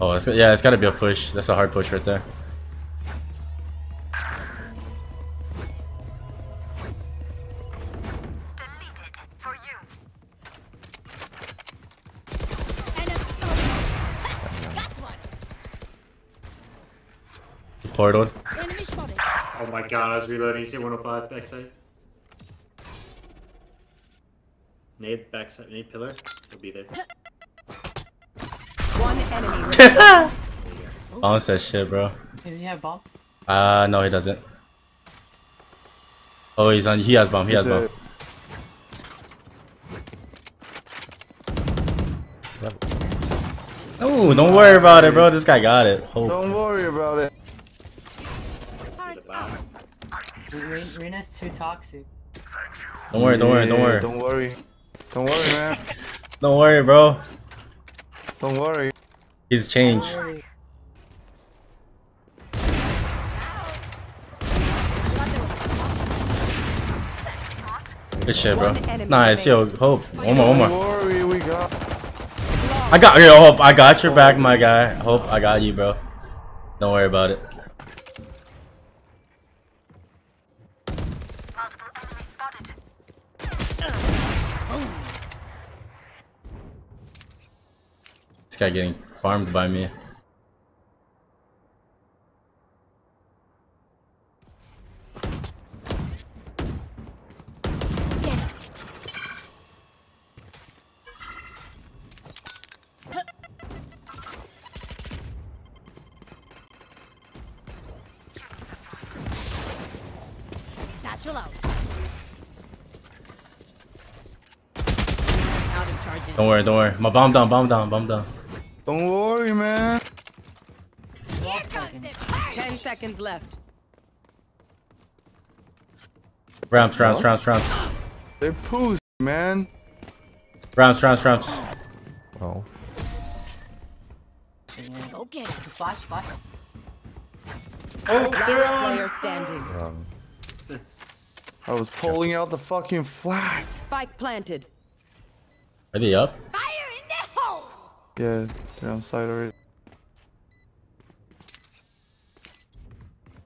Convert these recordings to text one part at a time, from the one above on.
Oh, it's, yeah, it's gotta be a push. That's a hard push right there. Deleted for you. Got one. Portal. Oh my god, I was reloading. See 105 backside. Nade backside, nade pillar. He'll be there. One enemy remaining. Bounce that shit, bro. Does he have bomb? Uh, no, he doesn't. Oh, he's on. He has bomb. He has bomb. Oh, don't worry about it, bro. This guy got it. Oh. Don't worry about it. Wow. Re- Reyna's too toxic. Don't worry, don't worry, don't worry. Don't worry. Don't worry, man. Don't worry, bro. Don't worry. He's changed. Worry. Good shit, bro. Nice, yo, hope. One more, one more. worry, got. I got, yo, hope. I got your back, my guy. Hope I got you, bro. Don't worry about it. Multiple enemies spotted. This guy getting farmed by me. Don't worry, don't worry. My bomb down, bomb down, bomb down. Don't worry, man. Ten seconds left. Ramps, ramps, ramps, ramps. They poos, man. Ramps, ramps, ramps. Oh. Okay. get it. Just flash, flash. Oh, they're Last on! player standing. Um, I was pulling out the fucking flag. Spike planted. Are they up? Fire in the hole. Yeah, they're on side already.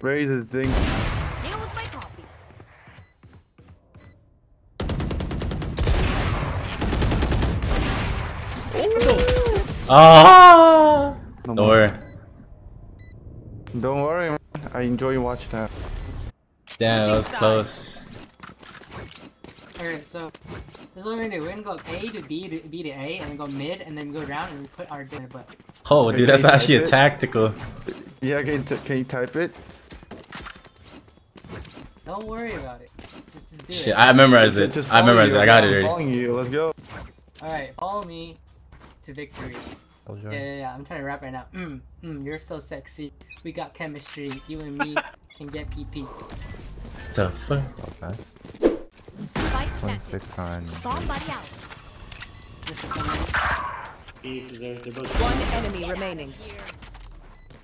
Raze his thing. Deal with my copy. Ah! No Don't worry. Don't worry, man. I enjoy watching that. Damn, that was close. Alright, so this is what we're gonna do. We're gonna go A to B to B to A, and then go mid, and then go around, and we put our dinner butt. Oh, dude, that's actually a tactical. Yeah, can you, t- can you type it? Don't worry about it. Just, just do Shit, it. I memorized it. Just I memorized you, it. I got it I'm already. following you. Let's go. Alright, follow me to victory. I'll. Yeah, yeah, yeah. I'm trying to rap right now. Mm, mm, you're so sexy. We got chemistry. You and me can get PP. The fuck? Oh, that's Spike planted. 26 times. Bomb buddy out. This is gonna- Phoenix is there. They're both. One enemy remaining.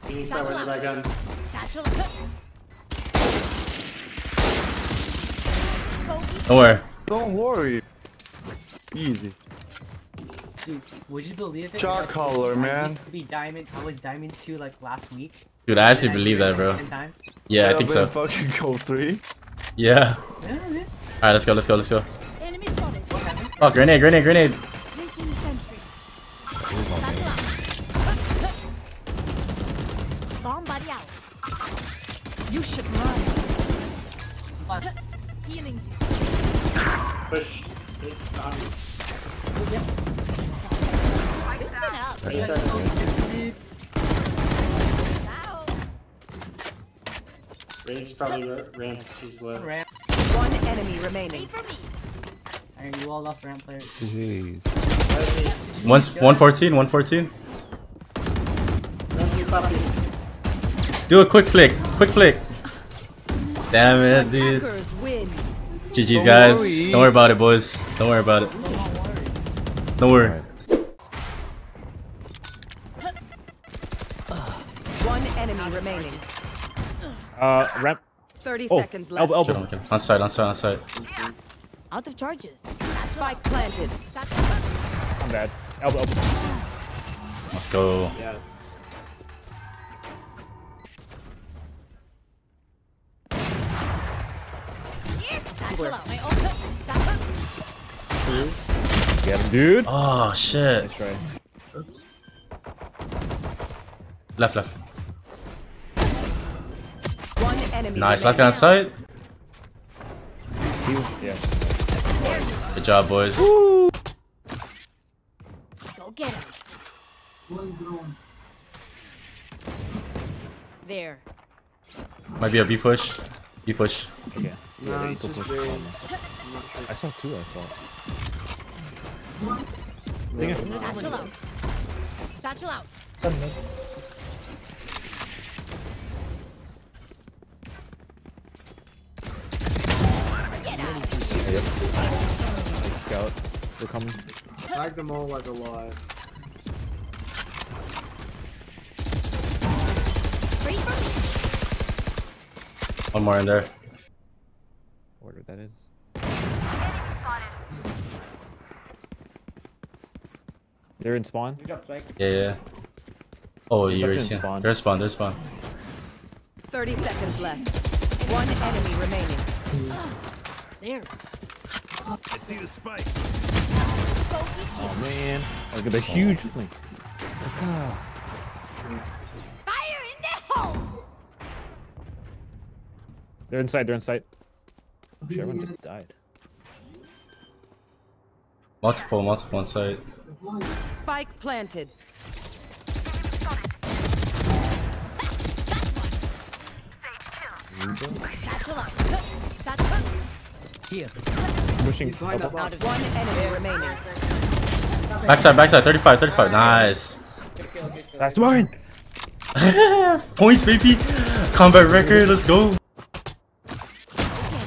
Phoenix got one of my guns. Satchel Don't worry. Don't worry. Easy. Dude, would you believe it? Shot Like, caller, I man. used to be diamond. I was diamond two like last week. Dude, I actually believe that, bro. Ten times. Yeah, I think so. Fucking go three. Yeah. Yeah, man. Alright, let's go, let's go, let's go. Enemy spotted. What happened? Oh, grenade, grenade, grenade. Placing sentry. Who's on Satchel out. Bomb buddy out. You should run. Healing. Push. Hit, on. Listen up. Eight So seconds. sick, dude. Ow. Raze probably ramps. She's low. Ramp. One enemy remaining. Wait for me. Alright, you all off ramp players. Jeez. One's 114, 114. Don't you puppy. Do a quick flick, quick flick. Damn it, dude. Attackers win. GG's, guys. Don't worry about it, boys. Don't worry about it. Don't worry. One enemy remaining. Uh, ramp. Thirty oh, seconds left. Elbow, elbow. On side, on side, on side. Out of charges. Spike planted. I'm bad. Elbow, elbow. Let's go. Yes. Serious? Get him, dude. Oh shit. Nice try. Left, left. One enemy Nice. Last remaining. guy on site. Yeah. Good job, boys. Go get him. There. Might be a B push. B push. Okay. Yeah, Nah, they it's just one. I'm sure. I saw two, I thought. Think it- Satchel out. Satchel out. Nice scout. They're coming. Tagged them all like alive. Ready for me. One more in there. Whatever that is. They're in spawn. You got Spike. Yeah, yeah. Oh, you're already in see. spawn. There's spawn, they're spawn. 30 seconds left. One enemy remaining. There. Oh man. Look at the huge oh. flank. Fire in the hole. They're inside, they're inside. Oh shit, everyone just died. Multiple, multiple on site. Spike planted. Satchel out. Satchel. Pushing. He's behind that elbow. box. One enemy remaining. Backside, backside. 35, 35. Nice. That's mine! Points, baby. Combat record. Let's go.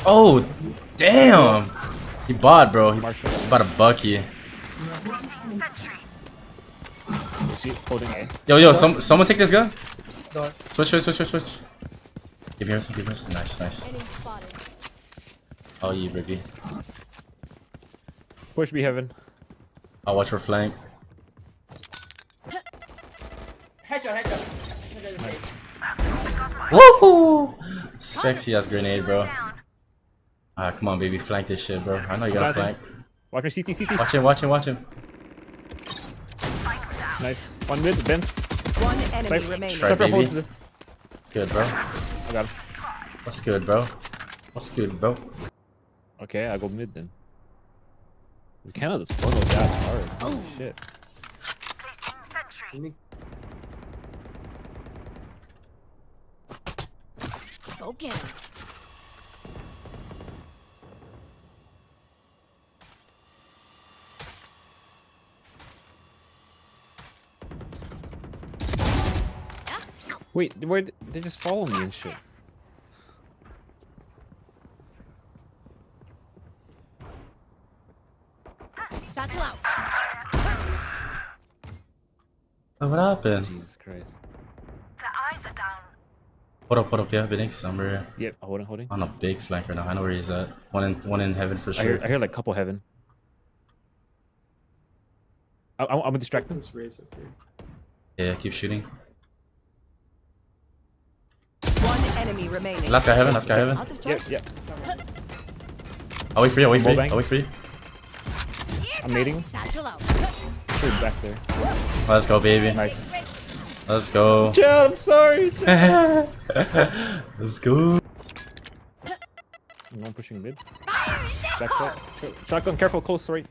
Oh, damn. He bought, bro. He bought a bucky. Is he holding A? Yo, yo, some, someone take this gun. Switch, switch, switch, switch, switch. Give me yours, give me yours. Nice, nice. Enemy spotted. Oh, you, baby. Push me heaven. I'll watch for flank. Headshot, headshot. Headshot in the. Woohoo! Sexy ass grenade, bro. Ah, come on, baby. Flank this shit, bro. I know you gotta flank. Watch me, CT, CT. Watch him, watch him, watch him. Nice. One mid, Vince. One enemy Cypher- remaining. Try, baby. holds this. Good, bro. I got him. What's good, bro? What's good, bro? Okay, I go mid then. We cannot just funnel that hard. Oh shit. Go get him. Wait, where d- they just follow me and shit. Satchel out. Oh, what happened? Jesus Christ. The eyes are down. What up, what up? Yeah, Benix. I'm here Yep, holding, holding. on a big flank right now. I know where he's at. One in, one in heaven for I hear, sure. I hear like a couple heaven. I, I, I'm gonna distract them. Raze up here. Yeah, keep shooting. One enemy remaining. Last guy heaven, last guy heaven. Out of Yep, charge. yep. I'll wait for you, I'll wait for you. I'll wait for you. I'm nading. Satchel out. Shoot back there. Let's go, baby. Nice. Let's go. Chad, I'm sorry. Let's go. No one pushing mid. Back side. Shotgun, careful, close right.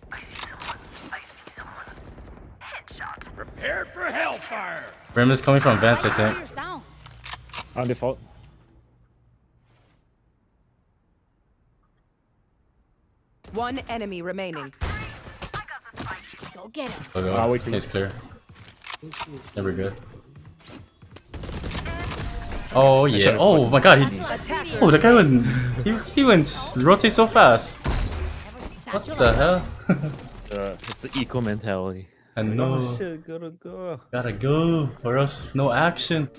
Prepared for hellfire. Brim is coming from vents, I think. On default. One enemy remaining. Go get him. Go, go. I'll wait for you. Case clear. Never good. Oh yeah. Oh my god. He, oh, the guy went. He, he went s- rotate so fast. What the hell? Uh, it's the eco mentality. I know. shit, gotta go. Gotta go, or else no action.